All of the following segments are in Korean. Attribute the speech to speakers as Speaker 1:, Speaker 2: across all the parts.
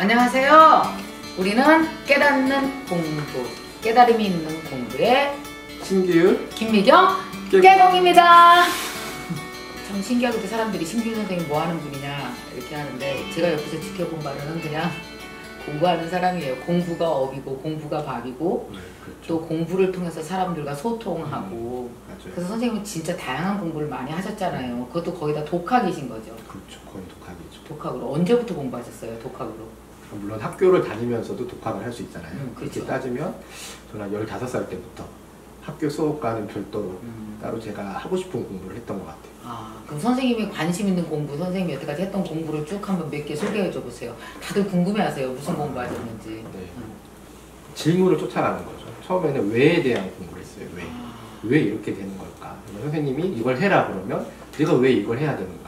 Speaker 1: 안녕하세요. 우리는 깨닫는 공부, 깨달음이 있는 공부의
Speaker 2: 신기율
Speaker 1: 김미경
Speaker 2: 깨공.
Speaker 1: 깨공입니다. 참 신기하게도 사람들이 신기율 선생님 뭐 하는 분이냐 이렇게 하는데 제가 옆에서 지켜본 바로는 그냥 공부하는 사람이에요. 공부가 업이고 공부가 밥이고
Speaker 2: 네, 그렇죠.
Speaker 1: 또 공부를 통해서 사람들과 소통하고
Speaker 2: 맞아요.
Speaker 1: 그래서 선생님은 진짜 다양한 공부를 많이 하셨잖아요. 그것도 거기다 독학이신 거죠.
Speaker 2: 그렇죠. 거의 독학이죠.
Speaker 1: 독학으로 언제부터 공부하셨어요? 독학으로?
Speaker 2: 물론 학교를 다니면서도 독학을 할 수 있잖아요.
Speaker 1: 음,
Speaker 2: 그렇게
Speaker 1: 그렇죠.
Speaker 2: 따지면 저는 한 15살 때부터 학교 수업과는 별도로
Speaker 1: 음.
Speaker 2: 따로 제가 하고 싶은 공부를 했던 것 같아요.
Speaker 1: 아, 그럼 선생님이 관심 있는 공부, 선생님이 여태까지 했던 공부를 쭉 한번 몇 개 소개해 줘 보세요. 다들 궁금해 하세요. 무슨 공부 하셨는지.
Speaker 2: 네.
Speaker 1: 음.
Speaker 2: 질문을 쫓아가는 거죠. 처음에는 왜에 대한 공부를 했어요. 왜?
Speaker 1: 아,
Speaker 2: 왜 이렇게 되는 걸까? 선생님이 이걸 해라 그러면 내가 왜 이걸 해야 되는가?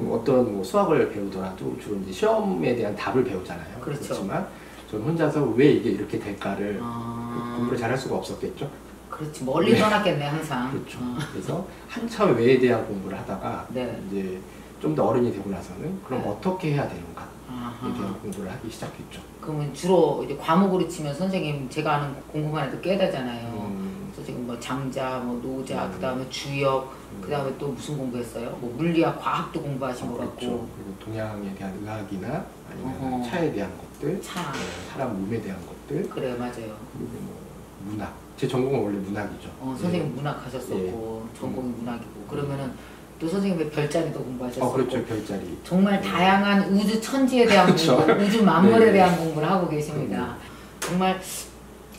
Speaker 1: 어,
Speaker 2: 어떤 뭐 수학을 배우더라도 주로 이제 시험에 대한 답을 배우잖아요.
Speaker 1: 그렇죠.
Speaker 2: 그렇지만 저는 혼자서 왜 이게 이렇게 될까를
Speaker 1: 아,
Speaker 2: 공부를 잘할 수가 없었겠죠.
Speaker 1: 그렇지. 멀리
Speaker 2: 네.
Speaker 1: 떠났겠네, 항상.
Speaker 2: 그렇죠.
Speaker 1: 어,
Speaker 2: 그래서 한참 왜에 대한 공부를 하다가
Speaker 1: 네.
Speaker 2: 이제 좀 더 어른이 되고 나서는 그럼
Speaker 1: 네.
Speaker 2: 어떻게 해야 되는가에. 대한 공부를 하기 시작했죠.
Speaker 1: 그러면 주로 이제 과목으로 치면 선생님 제가 아는 공부만 해도 깨다잖아요.
Speaker 2: 음,
Speaker 1: 그래서 지금 뭐 장자, 뭐 노자,
Speaker 2: 음.
Speaker 1: 그 다음에 주역,
Speaker 2: 음.
Speaker 1: 그 다음에 또 무슨 공부했어요? 뭐 물리학, 과학도 공부하신 것
Speaker 2: 그렇죠.
Speaker 1: 같고.
Speaker 2: 그리고 동양에 대한 의학이나 아니면
Speaker 1: 어허.
Speaker 2: 차에 대한 것들,
Speaker 1: 차.
Speaker 2: 네, 사람 몸에 대한 것들,
Speaker 1: 그래, 맞아요.
Speaker 2: 그리고 뭐 문학. 제 전공은 원래 문학이죠.
Speaker 1: 어, 선생님
Speaker 2: 네.
Speaker 1: 문학 하셨었고 전공이
Speaker 2: 음.
Speaker 1: 문학이고 그러면은 또 선생님의 별자리도 공부하셨었고
Speaker 2: 어, 그렇죠. 별자리.
Speaker 1: 정말
Speaker 2: 네.
Speaker 1: 다양한 우주 천지에 대한
Speaker 2: 그렇죠.
Speaker 1: 공부, 우주 만물에
Speaker 2: 네.
Speaker 1: 대한 공부를 하고 계십니다. 정말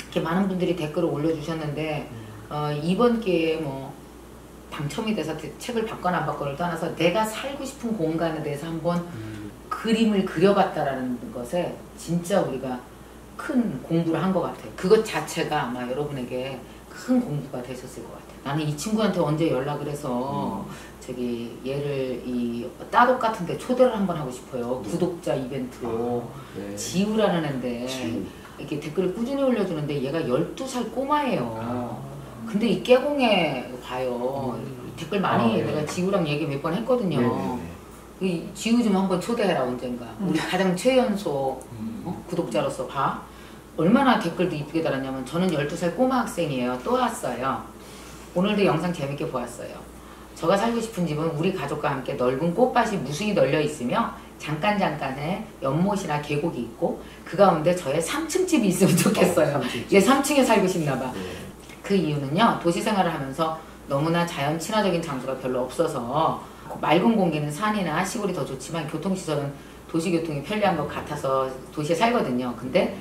Speaker 1: 이렇게 많은 분들이 댓글을 올려주셨는데 어, 이번 기회에 뭐 당첨이 돼서 대- 책을 받거나 안 받거나를 떠나서 내가 살고 싶은 공간에 대해서 한번
Speaker 2: 음,
Speaker 1: 그림을 그려봤다라는 것에 진짜 우리가 큰 공부를 한 것 같아요. 그것 자체가 아마 여러분에게 큰 공부가 되셨을 것 같아요. 나는 이 친구한테 언제 연락을 해서 저기 얘를 이 따독 같은 데 초대를 한번 하고 싶어요.
Speaker 2: 네.
Speaker 1: 구독자 이벤트로
Speaker 2: 네.
Speaker 1: 지우라는 애인데
Speaker 2: 지우.
Speaker 1: 이렇게 댓글을 꾸준히 올려주는데 얘가 12살 꼬마예요.
Speaker 2: 아.
Speaker 1: 근데 이 깨공에 봐요.
Speaker 2: 음.
Speaker 1: 댓글 많이
Speaker 2: 아, 네.
Speaker 1: 내가 지우랑 얘기 몇 번 했거든요.
Speaker 2: 네네네.
Speaker 1: 이 지우 좀 한번 초대해라 언젠가. 우리 가장 최연소
Speaker 2: 음.
Speaker 1: 어? 구독자로서 봐. 얼마나 댓글도 이쁘게 달았냐면 저는 12살 꼬마 학생이에요. 또 왔어요. 오늘도 영상 재밌게 보았어요. 저가 살고 싶은 집은 우리 가족과 함께 넓은 꽃밭이 무수히 널려 있으며 잠깐 잠깐에 연못이나 계곡이 있고 그 가운데 저의 3층 집이 있으면 좋겠어요.
Speaker 2: 어, 3층 집.
Speaker 1: 얘 3층에 살고 싶나 봐.
Speaker 2: 네.
Speaker 1: 그 이유는요 도시 생활을 하면서 너무나 자연 친화적인 장소가 별로 없어서 맑은 공기는 산이나 시골이 더 좋지만 교통시설은 도시 교통이 편리한 것 같아서 도시에 살거든요 근데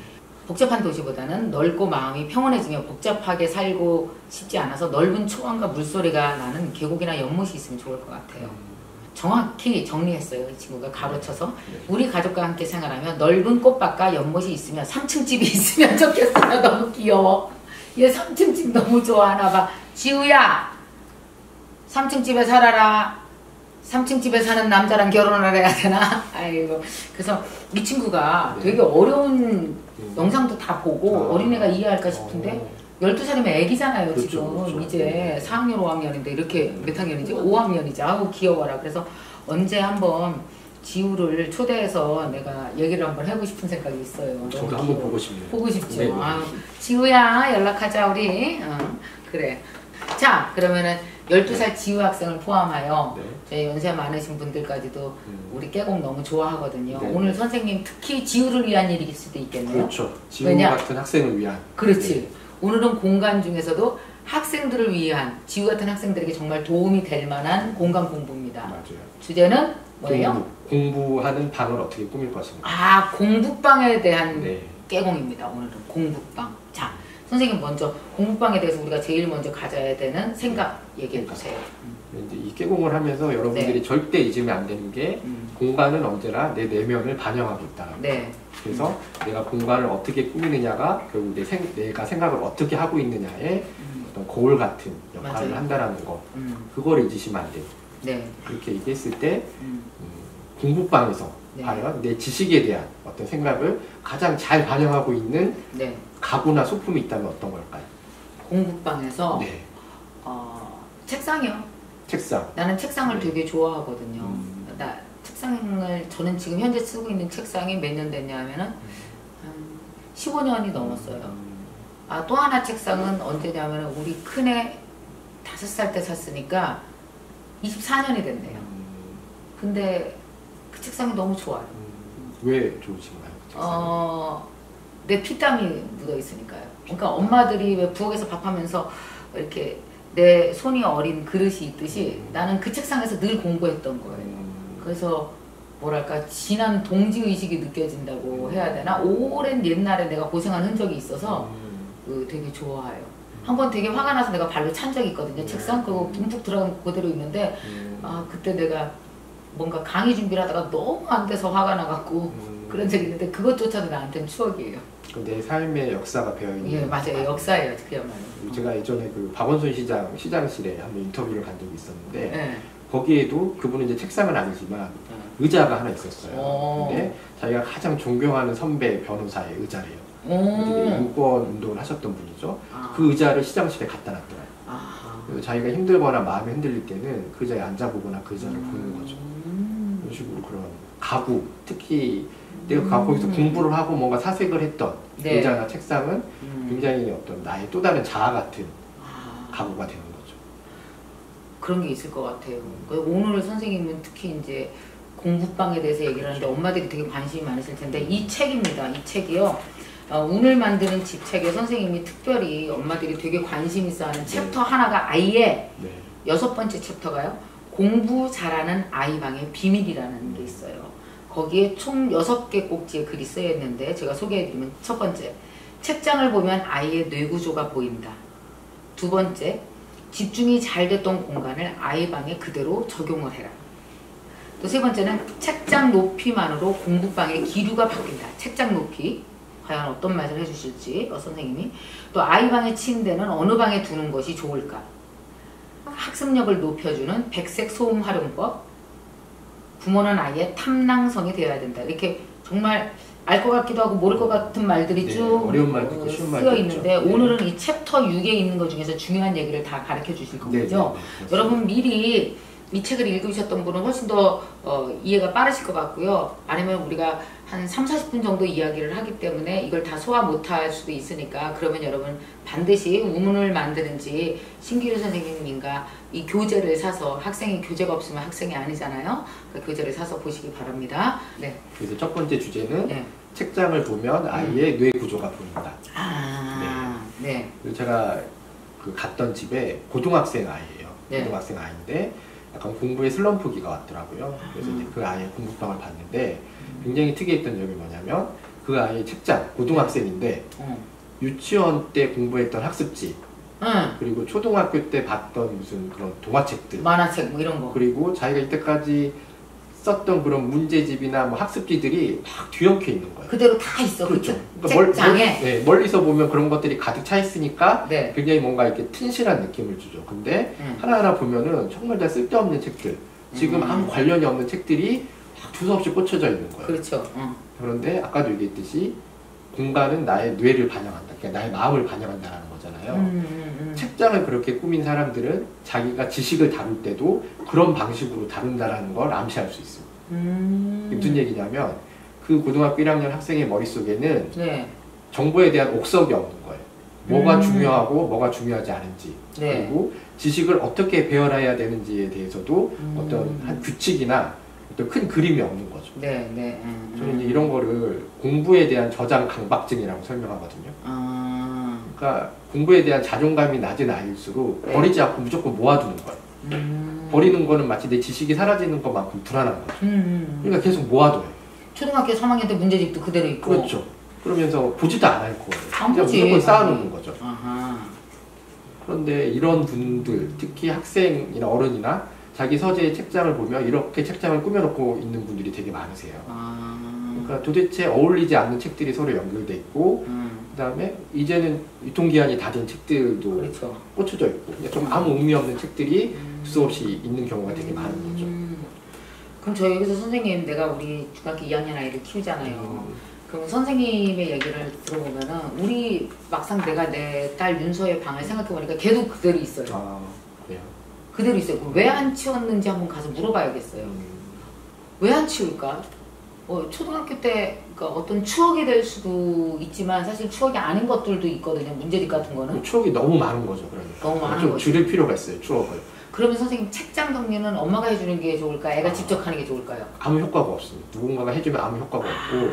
Speaker 1: 복잡한 도시보다는 넓고 마음이 평온해지며 복잡하게 살고 싶지 않아서 넓은 초원과 물소리가 나는 계곡이나 연못이 있으면 좋을 것 같아요 정확히 정리했어요 이 친구가 가로쳐서
Speaker 2: 네.
Speaker 1: 우리 가족과 함께 생활하며 넓은 꽃밭과 연못이 있으면 3층 집이 있으면 좋겠어요. 너무 귀여워. 얘 3층 집 너무 좋아하나 봐. 지우야! 3층 집에 살아라. 3층 집에 사는 남자랑 결혼을 해야 되나? 아이고. 그래서 이 친구가
Speaker 2: 네.
Speaker 1: 되게 어려운
Speaker 2: 음.
Speaker 1: 영상도 다 보고
Speaker 2: 아.
Speaker 1: 어린애가 이해할까 싶은데
Speaker 2: 어.
Speaker 1: 12살이면 애기잖아요,
Speaker 2: 그렇죠,
Speaker 1: 지금.
Speaker 2: 그렇죠.
Speaker 1: 이제
Speaker 2: 네.
Speaker 1: 4학년, 5학년인데 이렇게 몇 학년이지? 5학년이지. 아우, 귀여워라. 그래서 언제 한번 지우를 초대해서 내가 얘기를 한번 해보고 싶은 생각이 있어요.
Speaker 2: 저도 한번
Speaker 1: 귀여워.
Speaker 2: 보고 싶네요.
Speaker 1: 보고 싶죠.
Speaker 2: 네, 네.
Speaker 1: 아유, 지우야, 연락하자, 우리. 어, 그래. 자, 그러면은 12살 지우 학생을 포함하여
Speaker 2: 네.
Speaker 1: 제 연세 많으신 분들까지도
Speaker 2: 음.
Speaker 1: 우리 깨곡 너무 좋아하거든요.
Speaker 2: 네.
Speaker 1: 오늘 선생님 특히 지우를 위한 일일 수도 있겠네요.
Speaker 2: 그렇죠. 지우
Speaker 1: 왜냐?
Speaker 2: 같은 학생을 위한.
Speaker 1: 그렇지. 오늘은 공간 중에서도 학생들을 위한 지우 같은 학생들에게 정말 도움이 될 만한 공간 공부입니다.
Speaker 2: 맞아요.
Speaker 1: 주제는 뭐예요?
Speaker 2: 공부, 공부 하는 방을 어떻게 꾸밀 것인가.
Speaker 1: 아, 공부방에 대한
Speaker 2: 네.
Speaker 1: 깨공입니다. 오늘은 공부방. 자, 선생님 먼저 공부방에 대해서 우리가 제일 먼저 가져야 되는 생각 얘기해 주세요.
Speaker 2: 이제 이 깨공을 하면서 여러분들이
Speaker 1: 네.
Speaker 2: 절대 잊으면 안 되는 게
Speaker 1: 음,
Speaker 2: 공간은 언제나 내 내면을 반영하고 있다.
Speaker 1: 네,
Speaker 2: 그래서 내가 공간을 어떻게 꾸미느냐가 결국 내 생, 내가 생각을 어떻게 하고 있느냐에
Speaker 1: 음,
Speaker 2: 어떤 거울 같은 역할을
Speaker 1: 맞아요.
Speaker 2: 한다라는 거.
Speaker 1: 음,
Speaker 2: 그거를 잊으시면 안 돼요.
Speaker 1: 네,
Speaker 2: 그렇게 얘기했을 때
Speaker 1: 음,
Speaker 2: 음, 공부방에서
Speaker 1: 네.
Speaker 2: 과연 내 지식에 대한 어떤 생각을 가장 잘 반영하고 있는
Speaker 1: 네.
Speaker 2: 가구나 소품이 있다면 어떤 걸까요?
Speaker 1: 공부방에서
Speaker 2: 네.
Speaker 1: 어, 책상이요.
Speaker 2: 책상.
Speaker 1: 나는 책상을
Speaker 2: 네.
Speaker 1: 되게 좋아하거든요.
Speaker 2: 음.
Speaker 1: 나 책상을 저는 지금 현재 쓰고 있는 책상이 몇 년 됐냐면은 한 15년이 넘었어요.
Speaker 2: 음.
Speaker 1: 아또 하나 책상은 언제냐면 우리 큰애 다섯 살 때 샀으니까 24년이 됐네요.
Speaker 2: 음.
Speaker 1: 근데 그 책상이 너무 좋아요.
Speaker 2: 음. 왜 좋으신가요? 그?
Speaker 1: 어, 내 피땀이 묻어 있으니까요. 그러니까 엄마들이 왜 부엌에서 밥하면서 이렇게 내 손이 어린 그릇이 있듯이 나는 그 책상에서 늘 공부했던 거예요.
Speaker 2: 음.
Speaker 1: 그래서 뭐랄까 진한 동지 의식이 느껴진다고 해야 되나 오랜 옛날에 내가 고생한 흔적이 있어서
Speaker 2: 음.
Speaker 1: 그 되게 좋아요. 한 번 되게 화가 나서 내가 발로 찬 적이 있거든요. 책상 그거 듬뿍 들어간 거 그대로 있는데
Speaker 2: 음.
Speaker 1: 아 그때 내가 뭔가 강의 준비를 하다가 너무 안 돼서 화가 나갖고
Speaker 2: 음.
Speaker 1: 그런 적이 있는데 그것조차도 나한테는 추억이에요.
Speaker 2: 그내 삶의 역사가 배어 있는.
Speaker 1: 예 맞아요 역사예요 그야말로.
Speaker 2: 제가 예전에 그 박원순 시장 시장실에 한번 인터뷰를 간 적이 있었는데
Speaker 1: 예.
Speaker 2: 거기에도 그분은 이제 책상은 아니지만 의자가 하나 있었어요.
Speaker 1: 어.
Speaker 2: 근데 자기가 가장 존경하는 선배 변호사의 의자래요. 인권 운동을 하셨던 분이죠.
Speaker 1: 아.
Speaker 2: 그 의자를 시장실에 갖다 놨더라고요.
Speaker 1: 아.
Speaker 2: 자기가 힘들거나 마음이 흔들릴 때는 그 의자에 앉아보거나 그 의자를 보는 거죠.
Speaker 1: 음.
Speaker 2: 이런 식으로 그런 가구, 특히 내가 가- 거기서 공부를 하고 뭔가 사색을 했던
Speaker 1: 네.
Speaker 2: 의자나 책상은
Speaker 1: 음.
Speaker 2: 굉장히 어떤 나의 또 다른 자아 같은
Speaker 1: 아.
Speaker 2: 가구가 되는 거죠.
Speaker 1: 그런 게 있을 것 같아요. 그 오늘 선생님은 특히 이제 공부방에 대해서 얘기를 하는데 엄마들이 되게 관심이 많으실 텐데 이 책입니다. 이 책이요. 어, 운을 만드는 집 책에 선생님이 특별히 엄마들이 되게 관심 있어 하는 챕터 하나가 아예
Speaker 2: 네.
Speaker 1: 여섯 번째 챕터가요. 공부 잘하는 아이 방의 비밀이라는 게 있어요. 거기에 총 여섯 개 꼭지의 글이 쓰여 있는데 제가 소개해드리면 첫 번째 책장을 보면 아이의 뇌구조가 보인다. 두 번째 집중이 잘 됐던 공간을 아이 방에 그대로 적용을 해라. 또 세 번째는 책장 높이만으로 공부방의 기류가 바뀐다. 책장 높이 과연 어떤 말을 해주실지 어, 선생님이 또 아이 방의 침대는 어느 방에 두는 것이 좋을까? 학습력을 높여주는 백색 소음 활용법 부모는 아이의 탐낭성이 되어야 된다. 이렇게 정말 알 것 같기도 하고 모를 것 같은 말들이
Speaker 2: 네,
Speaker 1: 쭉
Speaker 2: 어려운 말도 있고
Speaker 1: 어,
Speaker 2: 쉬운
Speaker 1: 쓰여
Speaker 2: 말도
Speaker 1: 있는데
Speaker 2: 있죠. 네.
Speaker 1: 오늘은 이 챕터 6에 있는 것 중에서 중요한 얘기를 다 가르쳐 주실
Speaker 2: 네,
Speaker 1: 거죠.
Speaker 2: 네, 네,
Speaker 1: 여러분 미리 이 책을 읽으셨던 분은 훨씬 더 어, 이해가 빠르실 것 같고요. 아니면 우리가 한 3, 40분 정도 이야기를 하기 때문에 이걸 다 소화 못할 수도 있으니까 그러면 여러분 반드시 우문을 만드는지 신기루 선생님인가 이 교재를 사서 학생이 교재가 없으면 학생이 아니잖아요. 그 교재를 사서 보시기 바랍니다. 네.
Speaker 2: 그래서 첫 번째 주제는
Speaker 1: 네.
Speaker 2: 책장을 보면 아이의 뇌 구조가 보인다.
Speaker 1: 아, 네.
Speaker 2: 그리고 제가 그 갔던 집에 고등학생 아이예요.
Speaker 1: 네.
Speaker 2: 고등학생 아이인데 약간 공부에 슬럼프기가 왔더라고요. 그래서
Speaker 1: 음.
Speaker 2: 이제 그 아이의 공부방을 봤는데 굉장히 특이했던 점이 뭐냐면 그 아이의 책장 고등학생인데
Speaker 1: 어.
Speaker 2: 유치원 때 공부했던 학습지
Speaker 1: 응.
Speaker 2: 그리고 초등학교 때 봤던 무슨 그런 동화책들
Speaker 1: 만화책 뭐 이런 거.
Speaker 2: 그리고 자기가 이때까지 썼던 그런 문제집이나 뭐 학습지들이 막 뒤엉켜 있는 거예요.
Speaker 1: 그대로 다 있어.
Speaker 2: 그렇죠.
Speaker 1: 그
Speaker 2: 멀-
Speaker 1: 책장에.
Speaker 2: 멀- 네, 멀리서 보면 그런 것들이 가득 차 있으니까
Speaker 1: 네.
Speaker 2: 굉장히 뭔가 이렇게 튼실한 느낌을 주죠. 근데
Speaker 1: 음.
Speaker 2: 하나하나 보면은 정말 다 쓸데없는 책들, 지금
Speaker 1: 음.
Speaker 2: 아무 관련이 없는 책들이 막 두서없이 꽂혀져 있는 거예요.
Speaker 1: 그렇죠. 어.
Speaker 2: 그런데 아까도 얘기했듯이 공간은 나의 뇌를 반영한다. 그러니까 나의 마음을 반영한다라는 거잖아요. 책장을 그렇게 꾸민 사람들은 자기가 지식을 다룰 때도 그런 방식으로 다룬다라는 걸 암시할 수 있습니다.
Speaker 1: 음.
Speaker 2: 무슨 얘기냐면 그 고등학교 1학년 학생의 머릿속에는
Speaker 1: 네.
Speaker 2: 정보에 대한 옥석이 없는 거예요. 뭐가
Speaker 1: 음.
Speaker 2: 중요하고 뭐가 중요하지 않은지
Speaker 1: 네.
Speaker 2: 그리고 지식을 어떻게 배열해야 되는지에 대해서도
Speaker 1: 음.
Speaker 2: 어떤 한 규칙이나 어떤 큰 그림이 없는 거죠.
Speaker 1: 네, 네. 음,
Speaker 2: 저는
Speaker 1: 음.
Speaker 2: 이제 이런 거를 공부에 대한 저장 강박증이라고 설명하거든요.
Speaker 1: 아.
Speaker 2: 그러니까 공부에 대한 자존감이 낮은 아이일수록
Speaker 1: 네.
Speaker 2: 버리지 않고 무조건 모아두는 거예요.
Speaker 1: 음.
Speaker 2: 버리는 거는 마치 내 지식이 사라지는 것만큼 불안한 거죠.
Speaker 1: 음, 음.
Speaker 2: 그러니까 계속 모아둬요.
Speaker 1: 초등학교 3학년 때 문제집도 그대로 있고.
Speaker 2: 그렇죠. 그러면서 보지도 않을 거예요.
Speaker 1: 안
Speaker 2: 그냥
Speaker 1: 보지,
Speaker 2: 무조건
Speaker 1: 당연히.
Speaker 2: 쌓아놓는 거죠.
Speaker 1: 아하.
Speaker 2: 그런데 이런 분들, 특히 학생이나 어른이나 자기 서재의 책장을 보면 이렇게 책장을 꾸며놓고 있는 분들이 되게 많으세요.
Speaker 1: 아.
Speaker 2: 그러니까 도대체 어울리지 않는 책들이 서로 연결돼 있고,
Speaker 1: 음.
Speaker 2: 그 다음에 이제는 유통기한이 다 된 책들도
Speaker 1: 그렇죠.
Speaker 2: 꽂혀져 있고, 좀 아무 의미 없는 책들이
Speaker 1: 음.
Speaker 2: 두서없이 있는 경우가 되게 많은 거죠.
Speaker 1: 음. 그럼 저 여기서 선생님 내가 우리 중학교 2학년 아이를 키우잖아요.
Speaker 2: 음,
Speaker 1: 그럼 선생님의 얘기를 들어보면은 우리 막상 내가 내 딸 윤서의 방을 생각해 보니까 걔도 그대로 있어요.
Speaker 2: 아, 그래요.
Speaker 1: 그대로 있어요. 왜 안 치웠는지 한번 가서 물어봐야겠어요.
Speaker 2: 음,
Speaker 1: 왜안 치울까? 어, 초등학교 때 그러니까 어떤 추억이 될 수도 있지만 사실 추억이 아닌 것들도 있거든요. 문제집 같은 거는.
Speaker 2: 추억이 너무 많은 거죠. 그러니까
Speaker 1: 너무 많은
Speaker 2: 좀
Speaker 1: 거죠.
Speaker 2: 줄일 필요가 있어요. 추억을
Speaker 1: 그러면 선생님 책장 정리는 엄마가 해주는 게 좋을까? 애가
Speaker 2: 아.
Speaker 1: 직접 하는 게 좋을까요?
Speaker 2: 아무 효과가 없습니다. 누군가가 해주면 아무 효과가 없고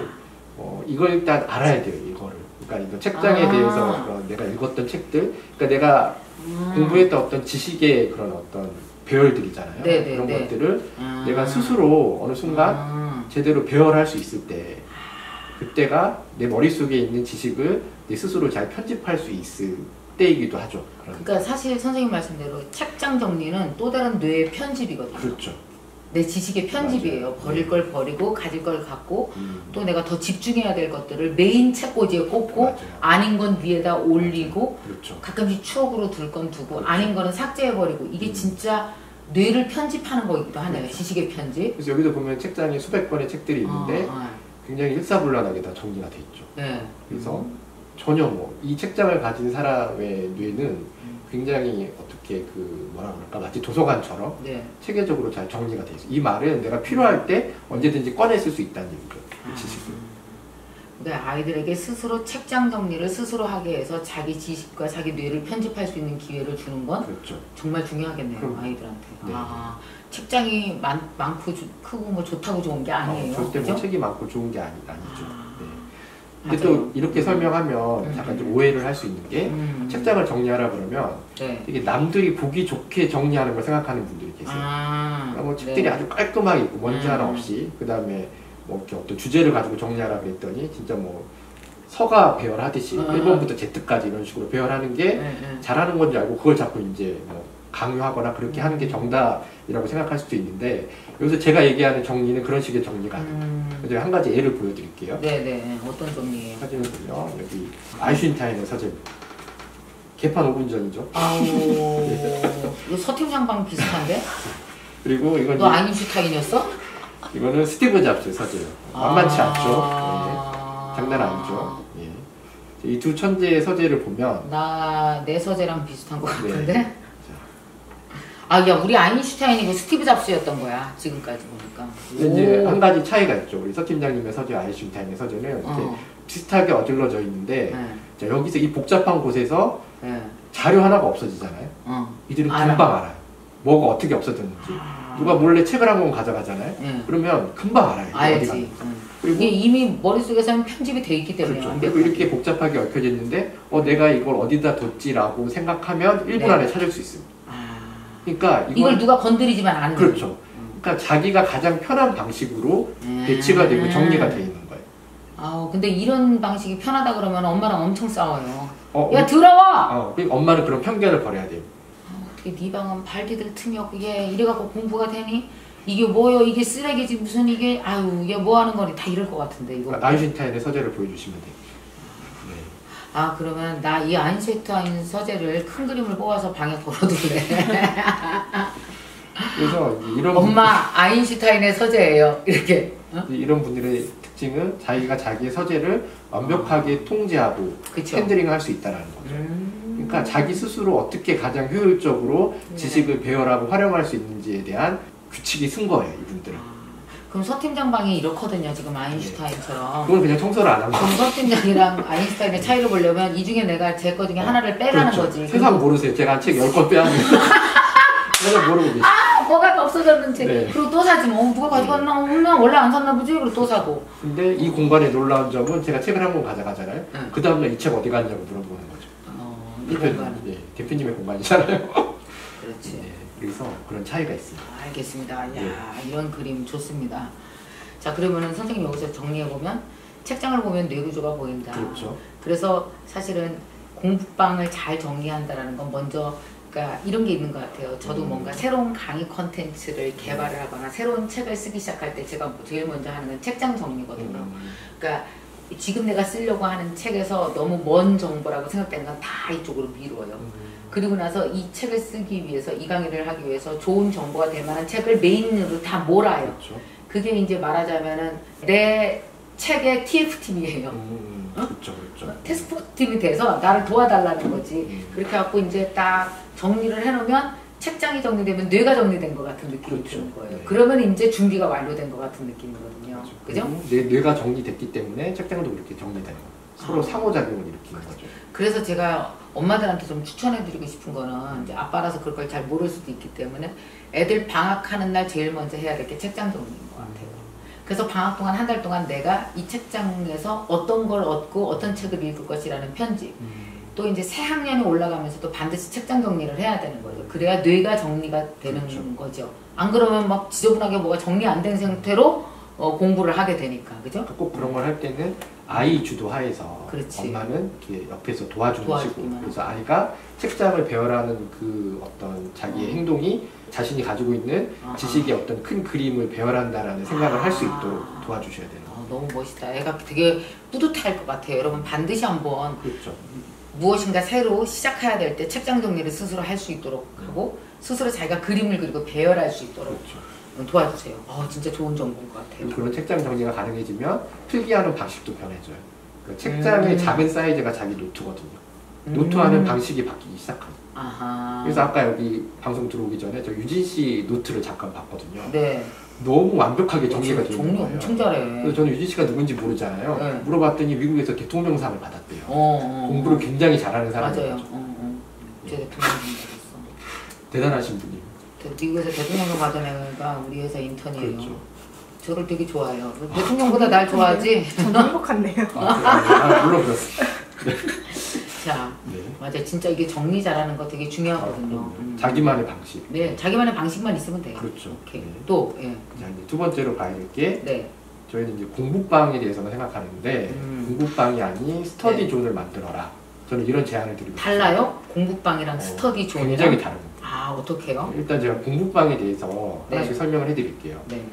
Speaker 2: 어, 이걸 일단 알아야 돼요. 이거를. 그러니까 이거 책장에
Speaker 1: 아.
Speaker 2: 대해서 어, 내가 읽었던 책들, 그러니까 내가
Speaker 1: 음.
Speaker 2: 공부했던 어떤 지식의 그런 어떤 배열들이잖아요.
Speaker 1: 네, 네,
Speaker 2: 그런
Speaker 1: 네.
Speaker 2: 것들을
Speaker 1: 아.
Speaker 2: 내가 스스로 어느 순간
Speaker 1: 아.
Speaker 2: 제대로 배열할 수 있을 때 그때가 내 머릿속에 있는 지식을 내 스스로 잘 편집할 수 있을 때이기도 하죠. 그런-
Speaker 1: 그러니까 사실 선생님 말씀대로 책장 정리는 또 다른 뇌의 편집이거든요.
Speaker 2: 그렇죠.
Speaker 1: 내 지식의 편집이에요.
Speaker 2: 맞아요.
Speaker 1: 버릴 걸 버리고 가질 걸 갖고
Speaker 2: 음,
Speaker 1: 또 내가 더 집중해야 될 것들을 메인 책꽂이에 꽂고
Speaker 2: 맞아요.
Speaker 1: 아닌 건 위에다 올리고
Speaker 2: 그렇죠.
Speaker 1: 가끔씩 추억으로 들 건 두고
Speaker 2: 그렇죠.
Speaker 1: 아닌 거는 삭제해 버리고 이게
Speaker 2: 음.
Speaker 1: 진짜 뇌를 편집하는 거기도 하네요.
Speaker 2: 그렇죠.
Speaker 1: 지식의 편집.
Speaker 2: 그래서 여기도 보면 책장에 수백 권의 책들이 있는데
Speaker 1: 어, 어.
Speaker 2: 굉장히 일사불란하게 다 정리가 돼 있죠.
Speaker 1: 네.
Speaker 2: 그래서 전혀 뭐 이 책장을 가진 사람의 뇌는 굉장히 어떻게 그 뭐라 그럴까 마치 도서관처럼
Speaker 1: 네.
Speaker 2: 체계적으로 잘 정리가 돼 있어. 이 말은 내가 필요할 때 언제든지 꺼내 쓸 수 있다는 얘기죠. 이 지식을.
Speaker 1: 그러니까 아이들에게 스스로 책장 정리를 스스로 하게 해서 자기 지식과 자기 뇌를 편집할 수 있는 기회를 주는 건
Speaker 2: 그렇죠.
Speaker 1: 정말 중요하겠네요
Speaker 2: 그럼.
Speaker 1: 아이들한테.
Speaker 2: 네.
Speaker 1: 아 책장이 많, 많고 주- 크고 뭐 좋다고 좋은 게 아니에요.
Speaker 2: 어, 절대 뭐? 책이 많고 좋은 게 아니, 아니죠.
Speaker 1: 아,
Speaker 2: 네. 근데
Speaker 1: 맞아요.
Speaker 2: 또 이렇게 설명하면
Speaker 1: 음.
Speaker 2: 잠깐 좀 오해를 할 수 있는 게
Speaker 1: 음.
Speaker 2: 책장을 정리하라 그러면
Speaker 1: 네.
Speaker 2: 되게 남들이 보기 좋게 정리하는 걸 생각하는 분들이 계세요.
Speaker 1: 아,
Speaker 2: 그러니까 뭐 책들이
Speaker 1: 네.
Speaker 2: 아주 깔끔하게 있고 먼지
Speaker 1: 음.
Speaker 2: 하나 없이 그 다음에 뭐 이렇게 어떤 주제를 가지고 정리하라 그랬더니 진짜 뭐 서가 배열하듯이
Speaker 1: 음.
Speaker 2: 1번부터 Z까지 이런 식으로 배열하는 게
Speaker 1: 네, 네.
Speaker 2: 잘하는 건줄 알고 그걸 자꾸 이제 뭐 강요하거나 그렇게 하는 게 정답이라고 생각할 수도 있는데 여기서 제가 얘기하는 정리는 그런 식의 정리가 아니에요.
Speaker 1: 음.
Speaker 2: 그래서 한 가지 예를 보여드릴게요.
Speaker 1: 네네 어떤 종류예요?
Speaker 2: 사진을 보면 여기 아이슈타인의 사진입니다. 개판 5분 전이죠.
Speaker 1: 아우 이거 서팀장방 비슷한데?
Speaker 2: 그리고 이건
Speaker 1: 너 아인슈타인이었어?
Speaker 2: 이거는 스티브 잡스의 사진이에요. 만만치 않죠. 네.
Speaker 1: 아...
Speaker 2: 장난 아니죠. 예. 이 두 천재의 서재를 보면
Speaker 1: 나 내 서재랑 비슷한 것
Speaker 2: 네.
Speaker 1: 같은데? 아, 야, 우리 아인슈타인이고 스티브 잡스였던 거야. 지금까지 보니까.
Speaker 2: 근데 이제
Speaker 1: 오.
Speaker 2: 한 가지 차이가 있죠. 우리 서 팀장님의 서재, 아이슈타인의 서재는 이렇게
Speaker 1: 어,
Speaker 2: 비슷하게 어질러져 있는데
Speaker 1: 네,
Speaker 2: 자, 여기서 이 복잡한 곳에서
Speaker 1: 네,
Speaker 2: 자료 하나가 없어지잖아요.
Speaker 1: 어.
Speaker 2: 이들은
Speaker 1: 알아.
Speaker 2: 금방 알아요. 뭐가 어떻게 없어졌는지.
Speaker 1: 아,
Speaker 2: 누가 몰래 책을 한 권 가져가잖아요.
Speaker 1: 네.
Speaker 2: 그러면 금방 알아요.
Speaker 1: 알지. 응.
Speaker 2: 그리고
Speaker 1: 이미 머릿속에서는 편집이 돼 있기 때문에
Speaker 2: 그렇죠. 그리고. 이렇게 복잡하게 얽혀져 있는데 어 내가 이걸 어디다 뒀지라고 생각하면 1분
Speaker 1: 네.
Speaker 2: 안에 찾을 수 있습니다.
Speaker 1: 아,
Speaker 2: 그러니까
Speaker 1: 이걸
Speaker 2: 이걸
Speaker 1: 누가 건드리지만 않는
Speaker 2: 그렇죠. 그러니까 자기가 가장 편한 방식으로
Speaker 1: 음.
Speaker 2: 배치가 되고 정리가 돼 있는 거예요.
Speaker 1: 아우, 근데 이런 방식이 편하다 그러면 엄마랑 엄청 싸워요.
Speaker 2: 어,
Speaker 1: 야,
Speaker 2: 어,
Speaker 1: 들어와!
Speaker 2: 어, 그러니까 엄마는 그런 편견을 버려야 돼요.
Speaker 1: 아, 어떻게 네 방은 발 디딜 틈이 없고 이게 이래갖고 공부가 되니? 이게 뭐요? 이게 쓰레기지 무슨 이게 아유 이게 뭐 하는 거니? 다 이럴 것 같은데 이거.
Speaker 2: 그러니까 아인슈타인의 서재를 보여주시면 돼요. 네.
Speaker 1: 아 그러면 나 이 아인슈타인 서재를 큰 그림을 뽑아서 방에 걸어둘래.
Speaker 2: 그래서 이런
Speaker 1: 엄마 아인슈타인의 서재예요. 이렇게. 어?
Speaker 2: 분, 이런 분들의 특징은 자기가 자기의 서재를 완벽하게 통제하고
Speaker 1: 그쵸.
Speaker 2: 핸들링할 수 있다는 거죠.
Speaker 1: 음.
Speaker 2: 그러니까 자기 스스로 어떻게 가장 효율적으로
Speaker 1: 네.
Speaker 2: 지식을 배열하고 활용할 수 있는지에 대한 규칙이 쓴 거예요, 이분들은.
Speaker 1: 그럼 서 팀장 방이 이렇거든요. 지금 아인슈타인처럼.
Speaker 2: 그건 그냥 청소를 안 하면
Speaker 1: 그럼 서 팀장이랑 아인슈타인의 차이를 보려면 이 중에 내가 제 거 중에 하나를 빼라는
Speaker 2: 그렇죠.
Speaker 1: 거지.
Speaker 2: 세상
Speaker 1: 그리고
Speaker 2: 모르세요. 제가 한책 10권 빼앗는 내가 모르고 계시
Speaker 1: 아, 뭐가 없어졌는지.
Speaker 2: 네.
Speaker 1: 그리고 또 사지 뭐. 어, 누가 가져갔나? 없나? 원래 안 샀나 보지? 그리고 또 사고.
Speaker 2: 근데 이 공간의 놀라운 점은 제가 책을 한 권 가져가잖아요.
Speaker 1: 응.
Speaker 2: 그 다음날 이 책 어디 갔냐고 물어보는 거죠.
Speaker 1: 어, 이
Speaker 2: 대표님,
Speaker 1: 공간.
Speaker 2: 예, 대표님의 공간이잖아요.
Speaker 1: 그렇지.
Speaker 2: 네, 그래서 그런 차이가 있습니다.
Speaker 1: 알겠습니다. 야
Speaker 2: 네.
Speaker 1: 이런 그림 좋습니다. 자 그러면은 선생님 여기서 정리해 보면 책장을 보면 뇌구조가 보인다.
Speaker 2: 그렇죠.
Speaker 1: 그래서 사실은 공부방을 잘 정리한다라는 건 먼저 그러니까 이런 게 있는 것 같아요. 저도
Speaker 2: 음.
Speaker 1: 뭔가 새로운 강의 컨텐츠를 개발을 하거나 새로운 책을 쓰기 시작할 때 제가 제일 먼저 하는 건 책장 정리거든요.
Speaker 2: 음,
Speaker 1: 그러니까 지금 내가 쓰려고 하는 책에서 너무 먼 정보라고 생각되는 건 다 이쪽으로 미루어요.
Speaker 2: 음,
Speaker 1: 그리고 나서 이 책을 쓰기 위해서 이 강의를 하기 위해서 좋은 정보가 될 만한 책을 메인으로 다 몰아요.
Speaker 2: 그렇죠.
Speaker 1: 그게 이제 말하자면은 내 책의 TF팀이에요.
Speaker 2: 음, 그렇죠, 그렇죠.
Speaker 1: 테스트팀이 돼서 나를 도와달라는 거지.
Speaker 2: 음.
Speaker 1: 그렇게 갖고 이제 딱 정리를 해놓으면 책장이 정리되면 뇌가 정리된 것 같은 느낌이
Speaker 2: 그렇죠.
Speaker 1: 드는 거예요.
Speaker 2: 네.
Speaker 1: 그러면 이제 준비가 완료된 것 같은 느낌이거든 요. 그죠?
Speaker 2: 내 뇌가 정리됐기 때문에 책장도 그렇게 정리되는 거예요. 서로
Speaker 1: 아.
Speaker 2: 상호작용을 일으키는 거죠.
Speaker 1: 그래서 제가 엄마들한테 좀 추천해드리고 싶은 거는 이제 아빠라서 그걸 걸 잘 모를 수도 있기 때문에 애들 방학하는 날 제일 먼저 해야 될 게 책장 정리인 것 같아요. 그래서 방학 동안 한 달 동안 내가 이 책장에서 어떤 걸 얻고 어떤 책을 읽을 것이라는 편집 또 이제 새 학년이 올라가면서 또 반드시 책장 정리를 해야 되는 거죠. 그래야 뇌가 정리가 되는
Speaker 2: 그렇죠.
Speaker 1: 거죠. 안 그러면 막 지저분하게 뭐가 정리 안 된 상태로 어, 공부를 하게 되니까 그죠?
Speaker 2: 꼭 그런 걸 할 때는 아이 주도하에서
Speaker 1: 그렇지.
Speaker 2: 엄마는 이렇게 옆에서 도와주는
Speaker 1: 도와주기만
Speaker 2: 식으로 그래서 아이가 책장을 배열하는 그 어떤 자기의
Speaker 1: 음.
Speaker 2: 행동이 자신이 가지고 있는
Speaker 1: 아하.
Speaker 2: 지식의 어떤 큰 그림을 배열한다라는 생각을 할수
Speaker 1: 아.
Speaker 2: 있도록 도와주셔야 되는 거예요.
Speaker 1: 어, 너무 멋있다. 애가 되게 뿌듯할 것 같아요. 여러분 반드시 한번
Speaker 2: 그렇죠.
Speaker 1: 무엇인가 새로 시작해야 될 때 책장 정리를 스스로 할 수 있도록 하고 스스로 자기가 그림을 그리고 배열할 수 있도록
Speaker 2: 그렇죠.
Speaker 1: 도와주세요. 어, 진짜 좋은 정보인 것 같아요.
Speaker 2: 그런 책장 정리가 가능해지면 필기하는 방식도 변해져요. 그러니까 책장의
Speaker 1: 음.
Speaker 2: 작은 사이즈가 자기 노트거든요.
Speaker 1: 음.
Speaker 2: 노트하는 방식이 바뀌기 시작합니다.
Speaker 1: 아하.
Speaker 2: 그래서 아까 여기 방송 들어오기 전에 저 유진 씨 노트를 잠깐 봤거든요.
Speaker 1: 네.
Speaker 2: 너무 완벽하게 정리가 되어 있는 거예요.
Speaker 1: 엄청 잘해.
Speaker 2: 그래서 저는 유진 씨가 누군지 모르잖아요.
Speaker 1: 네.
Speaker 2: 물어봤더니 미국에서 대통령상을 받았대요.
Speaker 1: 어, 어,
Speaker 2: 공부를
Speaker 1: 어.
Speaker 2: 굉장히 잘하는
Speaker 1: 맞아요.
Speaker 2: 사람이에요.
Speaker 1: 어, 어. 제 대통령 좀 받았어.
Speaker 2: 대단하신.
Speaker 1: 대- 미국에서 대통령을 받은 애가 우리 회사 인턴이에요.
Speaker 2: 그렇죠.
Speaker 1: 저를 되게 좋아해요. 대통령보다 날 좋아하지?
Speaker 3: 저는 행복한데요.
Speaker 2: 아, 아, 물론 그렇습니다.
Speaker 1: 자,
Speaker 2: 네.
Speaker 1: 맞아. 진짜 이게 정리 잘하는 거 되게 중요하거든요. 음.
Speaker 2: 자기만의 방식.
Speaker 1: 네, 자기만의 방식만 있으면 돼요.
Speaker 2: 그렇죠.
Speaker 1: 오케이.
Speaker 2: 네.
Speaker 1: 또, 예.
Speaker 2: 자, 이제 두 번째로 봐야 될 게
Speaker 1: 네.
Speaker 2: 저희는 이제 공부방에 대해서만 생각하는데
Speaker 1: 음.
Speaker 2: 공부방이 아닌 스터디
Speaker 1: 네.
Speaker 2: 존을 만들어라. 저는 이런 제안을 드리고.
Speaker 1: 달라요? 공부방이랑
Speaker 2: 어,
Speaker 1: 스터디 존이랑?
Speaker 2: 굉장히 다릅니다.
Speaker 1: 아, 어떡해요?
Speaker 2: 일단 제가 공부방에 대해서
Speaker 1: 네.
Speaker 2: 하나씩 설명을 해드릴게요.
Speaker 1: 네.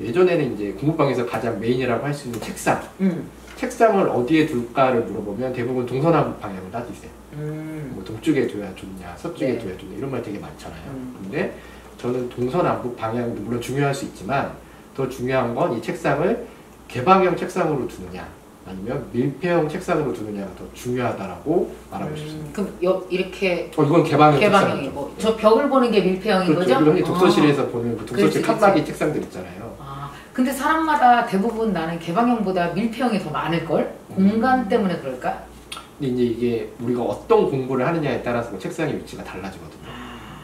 Speaker 2: 예전에는 이제 공부방에서 가장 메인이라고 할 수 있는 책상.
Speaker 1: 음.
Speaker 2: 책상을 어디에 둘까를 물어보면 대부분 동서남 방향을 따지세요.
Speaker 1: 음.
Speaker 2: 뭐 동쪽에 둬야 좋냐, 서쪽에
Speaker 1: 네.
Speaker 2: 둬야 좋냐 이런 말 되게 많잖아요.
Speaker 1: 음.
Speaker 2: 근데 저는 동서남북 방향도 물론 중요할 수 있지만 더 중요한 건 이 책상을 개방형 책상으로 두느냐 아니면 밀폐형 책상으로 두느냐가 더 중요하다라고 말하고 싶습니다.
Speaker 1: 음. 그럼 여, 이렇게
Speaker 2: 어, 이건 개방형
Speaker 1: 개방형이고
Speaker 2: 책상이죠.
Speaker 1: 저 벽을 보는 게 밀폐형인
Speaker 2: 그렇죠.
Speaker 1: 거죠?
Speaker 2: 우리 흔히 독서실에서 보는 그 독서실 칸막이. 책상들 있잖아요.
Speaker 1: 아, 근데 사람마다 대부분 나는 개방형보다 밀폐형이 더 많을 걸?
Speaker 2: 음.
Speaker 1: 공간 때문에 그럴까?
Speaker 2: 근데 이제 이게 우리가 어떤 공부를 하느냐에 따라서 그 책상의 위치가 달라지거든요.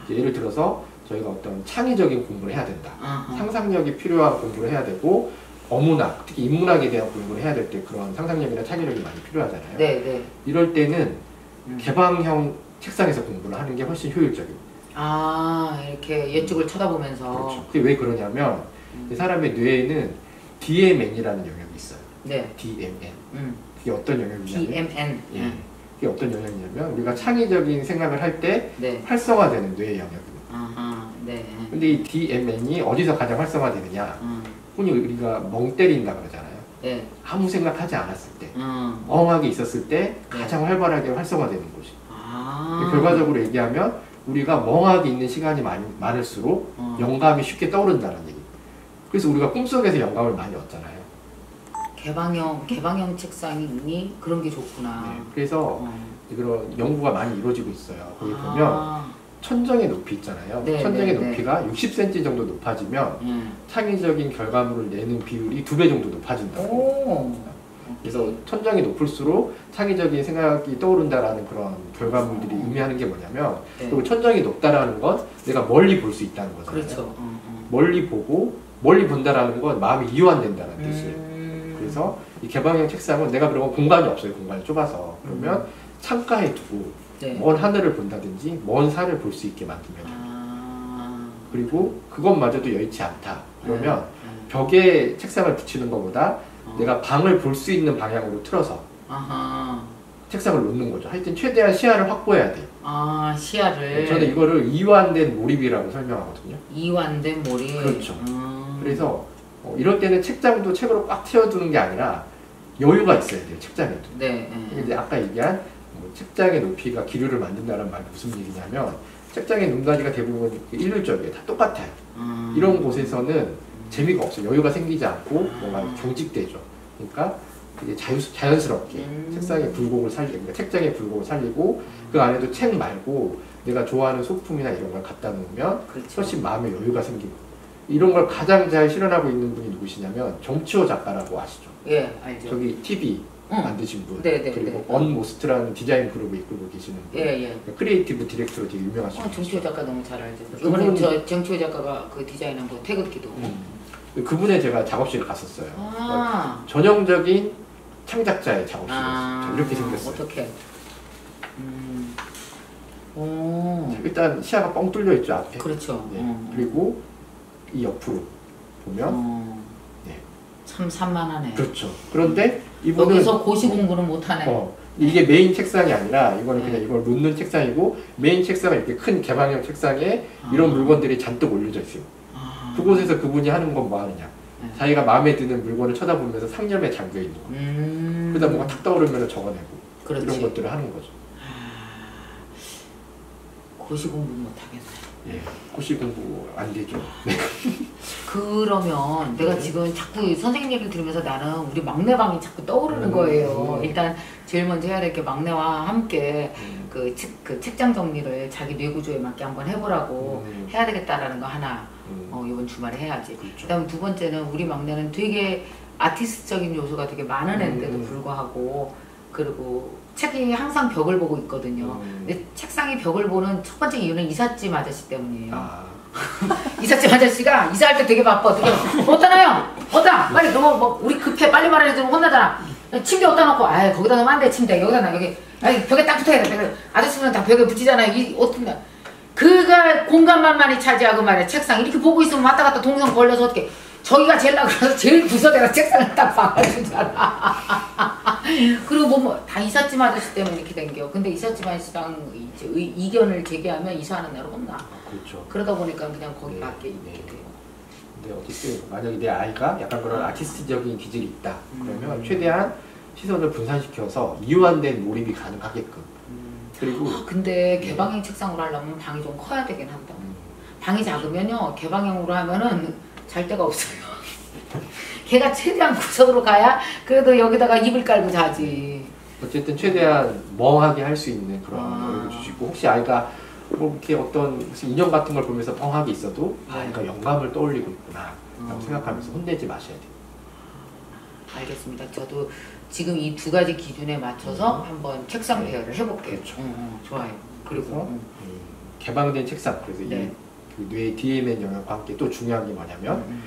Speaker 2: 이제 예를 들어서 저희가 어떤 창의적인 공부를 해야 된다.
Speaker 1: 아하.
Speaker 2: 상상력이 필요한 공부를 해야 되고 어문학, 특히 인문학에 대한 공부를 해야 될 때 그런 상상력이나 창의력이 많이 필요하잖아요.
Speaker 1: 네, 네.
Speaker 2: 이럴 때는
Speaker 1: 음.
Speaker 2: 개방형 책상에서 공부를 하는 게 훨씬 효율적입니다.
Speaker 1: 아, 이렇게 이쪽을 쳐다보면서.
Speaker 2: 그렇죠. 그게 왜 그러냐면
Speaker 1: 음.
Speaker 2: 이 사람의 뇌에는 DMN이라는 영역이 있어요.
Speaker 1: 네.
Speaker 2: DMN.
Speaker 1: 음.
Speaker 2: 그게 어떤 영역이냐면
Speaker 1: DMN.
Speaker 2: 예.
Speaker 1: 음.
Speaker 2: 그게 어떤 영역이냐면 우리가 창의적인 생각을 할때
Speaker 1: 네.
Speaker 2: 활성화되는 뇌의 영역입니다.
Speaker 1: 아하, 네.
Speaker 2: 근데 이 DMN이 어디서 가장 활성화되느냐?
Speaker 1: 음.
Speaker 2: 흔히 우리가 멍 때린다 그러잖아요.
Speaker 1: 네.
Speaker 2: 아무 생각하지 않았을 때,
Speaker 1: 음.
Speaker 2: 멍하게 있었을 때 가장 활발하게 활성화되는 곳이.
Speaker 1: 아.
Speaker 2: 결과적으로 얘기하면 우리가 멍하게 있는 시간이 많, 많을수록
Speaker 1: 어.
Speaker 2: 영감이 쉽게 떠오른다는 얘기. 그래서 우리가 꿈속에서 영감을 많이 얻잖아요.
Speaker 1: 개방형, 개방형 책상이 그런 게 좋구나.
Speaker 2: 네. 그래서
Speaker 1: 어.
Speaker 2: 그런 연구가 많이 이루어지고 있어요. 거기 보면
Speaker 1: 아.
Speaker 2: 천정의 높이 있잖아요.
Speaker 1: 네,
Speaker 2: 천정의
Speaker 1: 네, 네.
Speaker 2: 높이가 60cm 정도 높아지면
Speaker 1: 음.
Speaker 2: 창의적인 결과물을 내는 비율이 두 배 정도 높아진다고.
Speaker 1: 오.
Speaker 2: 그래서 천정이 높을수록 창의적인 생각이 떠오른다라는 그런 결과물들이
Speaker 1: 음.
Speaker 2: 의미하는 게 뭐냐면
Speaker 1: 네.
Speaker 2: 그리고 천정이 높다라는 건 내가 멀리 볼 수 있다는 거잖아요.
Speaker 1: 그렇죠. 어, 어.
Speaker 2: 멀리 보고 멀리 본다라는 건 마음이 이완된다는 뜻이에요.
Speaker 1: 음.
Speaker 2: 그래서 이 개방형 책상은 내가 그러면 공간이 없어요. 공간이 좁아서 그러면 창가에 두고
Speaker 1: 음. 네.
Speaker 2: 먼 하늘을 본다든지 먼 산을 볼 수 있게 만들면 돼요.
Speaker 1: 아.
Speaker 2: 그리고 그것마저도 여의치 않다. 그러면
Speaker 1: 음.
Speaker 2: 벽에 책상을 붙이는 것보다
Speaker 1: 어.
Speaker 2: 내가 방을 볼 수 있는 방향으로 틀어서
Speaker 1: 아하.
Speaker 2: 책상을 놓는 거죠. 하여튼 최대한 시야를 확보해야 돼요.
Speaker 1: 아, 시야를.
Speaker 2: 저는 이거를 이완된 몰입이라고 설명하거든요.
Speaker 1: 이완된 몰이.
Speaker 2: 그렇죠.
Speaker 1: 음.
Speaker 2: 그래서 어, 이럴 때는 책장도 책으로 꽉 채워두는 게 아니라 여유가 있어야 돼요. 책장에도.
Speaker 1: 네. 네.
Speaker 2: 근데 아까 얘기한 뭐 책장의 높이가 기류를 만든다는 말이 무슨 얘기냐면 책장의 눈가지가 대부분 일률적이에요. 다 똑같아요.
Speaker 1: 음.
Speaker 2: 이런 곳에서는 재미가 없어요. 여유가 생기지 않고
Speaker 1: 음.
Speaker 2: 뭔가 경직되죠. 그러니까 되게 자유, 자연스럽게
Speaker 1: 음.
Speaker 2: 책상의 굴곡을 살리고 그러니까 책장의 굴곡을 살리고 그 안에도 책 말고 내가 좋아하는 소품이나 이런 걸 갖다 놓으면
Speaker 1: 그렇죠.
Speaker 2: 훨씬 마음의 여유가 생기고 이런 걸 가장 잘 실현하고 있는 분이 누구시냐면 정치호 작가라고 아시죠?
Speaker 1: 예, 알죠.
Speaker 2: 저기 TV
Speaker 1: 응.
Speaker 2: 만드신 분
Speaker 1: 네, 네,
Speaker 2: 그리고
Speaker 1: 네.
Speaker 2: 언모스트라는 디자인 그룹을 이끌고 계시는 분
Speaker 1: 예, 예.
Speaker 2: 크리에이티브 디렉터로 되게 유명하신
Speaker 1: 어,
Speaker 2: 분이시죠.
Speaker 1: 정치호 작가 너무 잘 알죠.
Speaker 2: 그분-
Speaker 1: 이번에 저 정치호 작가가 그 디자인한 거 태극기도.
Speaker 2: 음. 그분의 제가 작업실을 갔었어요.
Speaker 1: 아,
Speaker 2: 전형적인 창작자의 작업실이었어요.
Speaker 1: 아,
Speaker 2: 이렇게 생겼어요.
Speaker 1: 어떻게? 음, 오,
Speaker 2: 일단 시야가 뻥 뚫려 있죠 앞에.
Speaker 1: 그렇죠.
Speaker 2: 예.
Speaker 1: 어.
Speaker 2: 그리고 이 옆으로 보면
Speaker 1: 어,
Speaker 2: 네.
Speaker 1: 참 산만하네.
Speaker 2: 그렇죠. 그런데 이분은
Speaker 1: 여기서 고시 공부는 못하네.
Speaker 2: 어, 이게 메인 책상이 아니라 이거는
Speaker 1: 네.
Speaker 2: 그냥 이걸 놓는 책상이고 메인 책상은 이렇게 큰 개방형 책상에 이런
Speaker 1: 아.
Speaker 2: 물건들이 잔뜩 올려져 있어요.
Speaker 1: 아,
Speaker 2: 그곳에서 그분이 하는 건 뭐 하느냐?
Speaker 1: 네.
Speaker 2: 자기가 마음에 드는 물건을 쳐다보면서 상념에 잠겨 있는 거.
Speaker 1: 음,
Speaker 2: 그러다 뭐가 탁 떠오르면 적어내고
Speaker 1: 그렇지.
Speaker 2: 이런 것들을 하는 거죠.
Speaker 1: 고시 공부 못하겠네.
Speaker 2: 예, 고시 공부 안 되죠.
Speaker 1: 그러면 내가
Speaker 2: 네.
Speaker 1: 지금 자꾸 선생님 얘기를 들으면서 나는 우리 막내방이 자꾸 떠오르는
Speaker 2: 음.
Speaker 1: 거예요. 일단 제일 먼저 해야 될 게 막내와 함께
Speaker 2: 음.
Speaker 1: 그, 책, 그 책장 정리를 자기 뇌구조에 맞게 한번 해보라고
Speaker 2: 음.
Speaker 1: 해야 되겠다라는 거 하나
Speaker 2: 음,
Speaker 1: 어, 이번 주말에 해야지.
Speaker 2: 그렇죠.
Speaker 1: 그다음 두 번째는 우리 막내는 되게 아티스트적인 요소가 되게 많은 애인데도
Speaker 2: 음.
Speaker 1: 불구하고 그리고 책이 항상 벽을 보고 있거든요.
Speaker 2: 음.
Speaker 1: 근데 책상이 벽을 보는 첫 번째 이유는 이삿짐 아저씨 때문이에요.
Speaker 2: 아,
Speaker 1: 이삿짐 아저씨가 이사할 때 되게 바빠. 어떻게 어떠나요? 어떠나? 빨리 너무 뭐 우리 급해 빨리 말해 주면 혼나잖아. 침대 어디다 놓고 아 거기다 놓으면 안 돼 침대 여기다 놔 여기 아니 벽에 딱 붙어야 돼. 아저씨는 다 벽에 붙이잖아요. 이 어떻게 그가 공간만 많이 차지하고 말이야 책상 이렇게 보고 있으면 왔다 갔다 동선 걸려서 어떻게 저기가 제일 나 그래서 제일 구석에다 책상을 딱 박아주잖아. 그리고 뭐 다 이삿짐 아저씨 때문에 이렇게 된겨. 근데 이삿짐 아저씨랑 이제 의- 이견을 제기하면 이사하는 날은 혼나.
Speaker 2: 그렇죠.
Speaker 1: 그러다 보니까 그냥 거기 밖에
Speaker 2: 네,
Speaker 1: 있게
Speaker 2: 네.
Speaker 1: 돼요.
Speaker 2: 근데 어쨌든 만약에 내 아이가 약간 그런 아티스트적인 기질이 있다. 그러면
Speaker 1: 음.
Speaker 2: 최대한 시선을 분산시켜서 이완된 몰입이 가능하게끔. 그리고
Speaker 1: 아, 근데 개방형 책상으로 하려면 방이 좀 커야 되긴 한다.
Speaker 2: 음,
Speaker 1: 방이 작으면요 개방형으로 하면은 잘 데가 없어요. 걔가 최대한 구석으로 가야 그래도 여기다가 이불 깔고 자지.
Speaker 2: 어쨌든 최대한 멍하게 할 수 있는 그런
Speaker 1: 아.
Speaker 2: 여유를 주시고 혹시 아이가 뭐 이렇게 어떤 인형 같은 걸 보면서 멍하게 있어도 아,
Speaker 1: 네.
Speaker 2: 아이가 영감을 떠올리고 있구나 라고
Speaker 1: 음.
Speaker 2: 생각하면서 혼내지 마셔야 돼요.
Speaker 1: 알겠습니다. 저도 지금 이 두 가지 기준에 맞춰서 한번 책상
Speaker 2: 네.
Speaker 1: 대여를 해볼게요.
Speaker 2: 그렇죠.
Speaker 1: 응, 응, 좋아요. 그리고
Speaker 2: 음, 개방된 책상 그래서
Speaker 1: 네.
Speaker 2: 이 뇌 DMN 영역과 함께 또 중요한 게 뭐냐면
Speaker 1: 응,